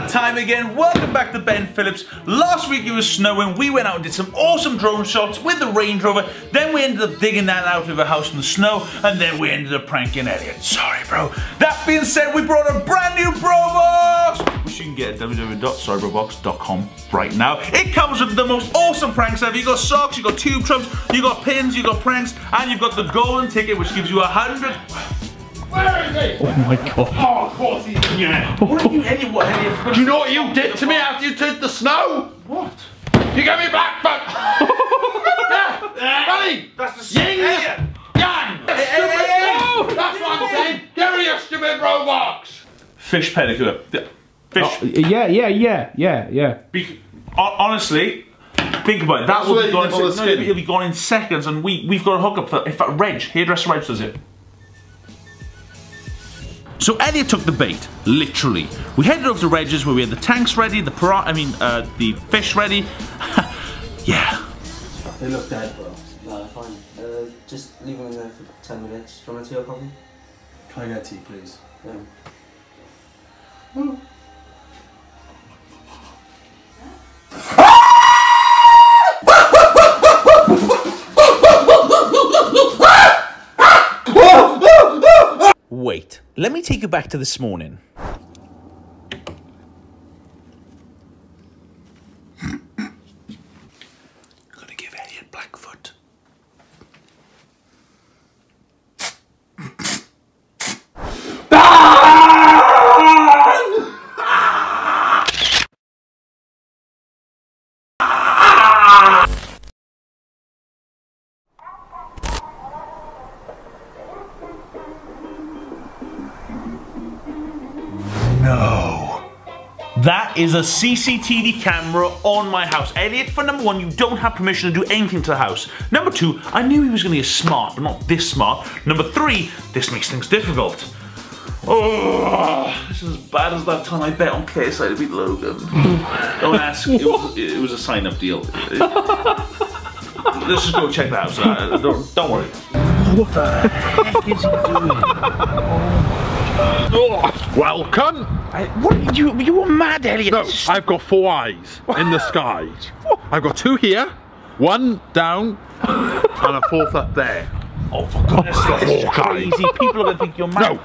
that time again. Welcome back to Ben Phillips. Last week it was snowing. We went out and did some awesome drone shots with the Range Rover. Then we ended up digging that out of a house in the snow. And then we ended up pranking Elliot. Sorry, bro. That being said, we brought a brand new Bro Box, which you can get at www.sorrybrobox.com right now. It comes with the most awesome pranks ever. You got socks, you got tube trumps, you got pins, you got pranks, and you've got the golden ticket, which gives you a hundred. Where is he? Oh my god. Oh, of course he's in here. What are you, Elliot? What, Do you know what you did to me after you took the snow? What? You gave me black foot. yeah. Ready? That's the Yin Elliot. yang. hey, hey, hey. That's what I'm saying. Get rid your stupid Roblox. Fish pedicure. Yeah. Fish. Oh, yeah, yeah, yeah, yeah, yeah. Be- honestly, think about it. That That's will be, gone in, no, it'll be, skin. it'll be gone in seconds, and we we've got a hookup for if that Reg hairdresser Reg does it. So Elliot took the bait, literally. We headed over to Reg's where we had the tanks ready, the para- I mean, uh, the fish ready. yeah. They look dead, bro. No, they're fine. Uh, just leave them in there for 10 minutes. Do you want a tea or coffee? Can I get tea, please? Yeah. Wait, let me take you back to this morning. No. That is a CCTV camera on my house. Elliot, for number one, you don't have permission to do anything to the house. Number two, I knew he was going to be smart, but not this smart. Number three, this makes things difficult. Oh, this is as bad as that time I bet on KSI to beat Logan. don't ask, it was, it was a sign up deal. Let's just go check that out. So, uh, don't, don't worry. What the heck is he doing? Oh. Welcome. I, what you you were mad, Elliot. No, I've got four eyes in the sky. I've got two here, one down, and a fourth up there. oh, for goodness oh, sake, this Hawkeye. crazy. People are gonna think you're mad. No.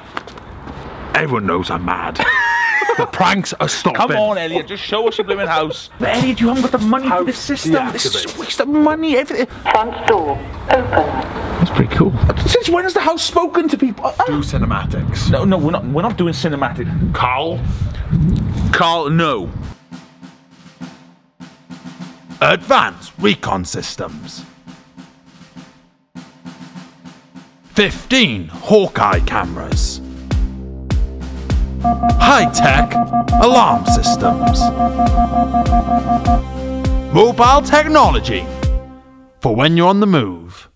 Everyone knows I'm mad. the pranks are stopping. Come on, Elliot, just show us your blooming house. But Elliot, you haven't got the money for this system. This is a deactivate. waste of money. Everything. Front door open. That's pretty cool. Since when has the house spoken to people? Uh, Do cinematics. No, no, we're not. We're not doing cinematic. Carl. Carl, no. Advanced recon systems. 15 Hawkeye cameras. High-tech alarm systems. Mobile technology for when you're on the move.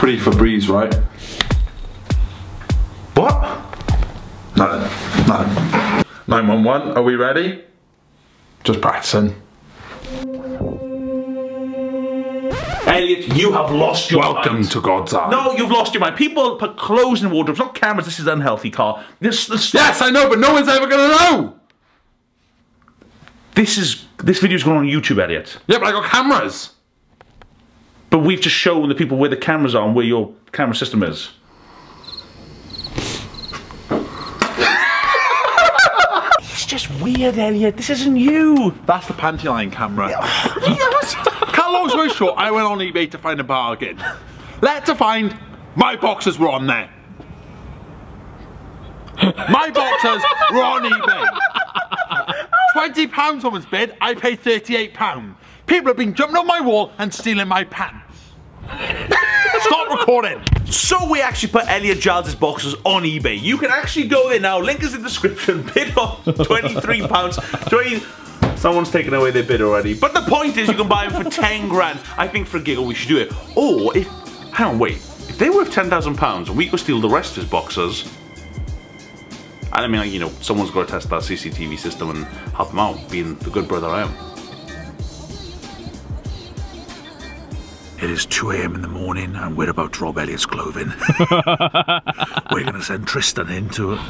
Pretty Febreze, right? What? Nothing. Nothing. 911, are we ready? Just practicing. Elliot, you have lost your Welcome mind. to God's Eye. No, you've lost your mind. People put clothes in wardrobes, not cameras. This is unhealthy, Carl. This, this, Yes, I know, but no one's ever gonna know. this is this video's going on YouTube, Elliot. Yeah, but I got cameras. But we've just shown the people where the cameras are and where your camera system is. it's just weird, Elliot. This isn't you. That's the panty line camera. Cut long story short, I went on eBay to find a bargain. Let to find my boxers were on there. My boxers were on eBay. Twenty pounds someone's bid. I paid thirty-eight pound. People have been jumping on my wall and stealing my pants. Recording. So we actually put Elliot Giles' boxes on eBay. You can actually go there now. Link is in the description. Bid on twenty-three pounds. Twenty. Someone's taken away their bid already. But the point is, you can buy them for ten grand. I think for a giggle we should do it. Or if, hang on, wait. If they're worth ten thousand pounds and we could steal the rest of his boxes, and I mean, like, you know, someone's got to test that CCTV system and help them out, being the good brother I am. It is 2 a.m. in the morning and we're about to rob Elliot's clothing. we're going to send Tristan into it.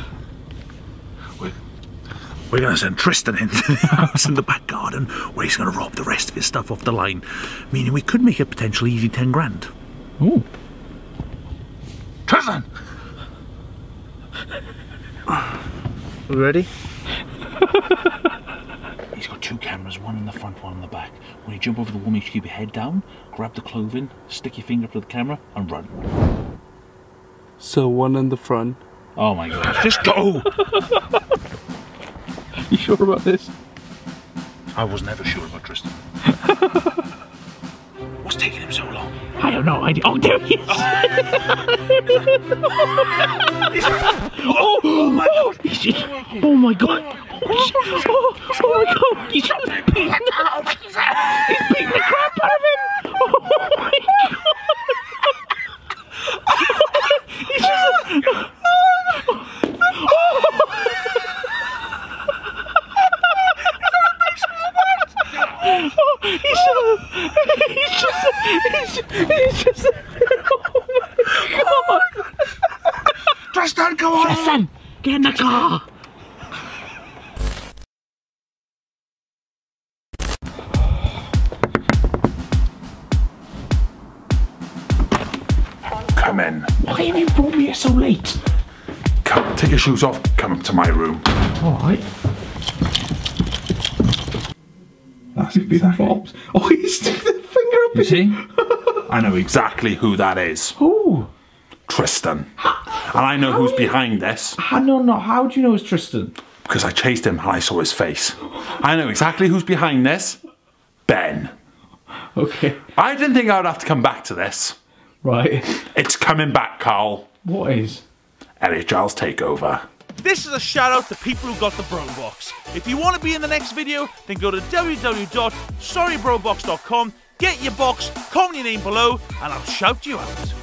We're, we're going to send Tristan into the house in the back garden where he's going to rob the rest of his stuff off the line, meaning we could make a potentially easy 10 grand. Ooh. Tristan! We ready? He's got two cameras, one in the front, one in the back. When you jump over the wall, make sure you keep your head down, grab the clothing, stick your finger up to the camera, and run. So one in the front. Oh my gosh, just go! You sure about this? I was never sure about Tristan. What's taking him so long? I have no idea. Oh, there he is. oh, oh my god. Oh, He's just, oh my god. Oh, shit. oh, oh my god. He's he's beating the crap out of him. Oh my god. He's just, Oh, he's just, he's just, he's just, he's just, oh my god. Tristan, go on! Listen, get in the car. Come. Why have you brought me here so late? Come, take your shoes off. Come up to my room. All right. That's exactly. Bobs. Oh, he's sticking the finger up. You see? I know exactly who that is. Oh, Tristan. And I know who's behind this no, no. How do you know it's Tristan? because I chased him and I saw his face. I know exactly who's behind this. Ben. Okay, I didn't think I would have to come back to this. Right. It's coming back, Carl. What is? Elliot Giles takeover. This is a shout out to people who got the Bro Box. If you want to be in the next video, then go to www.sorrybrobox.com, get your box, comment your name below, and I'll shout you out.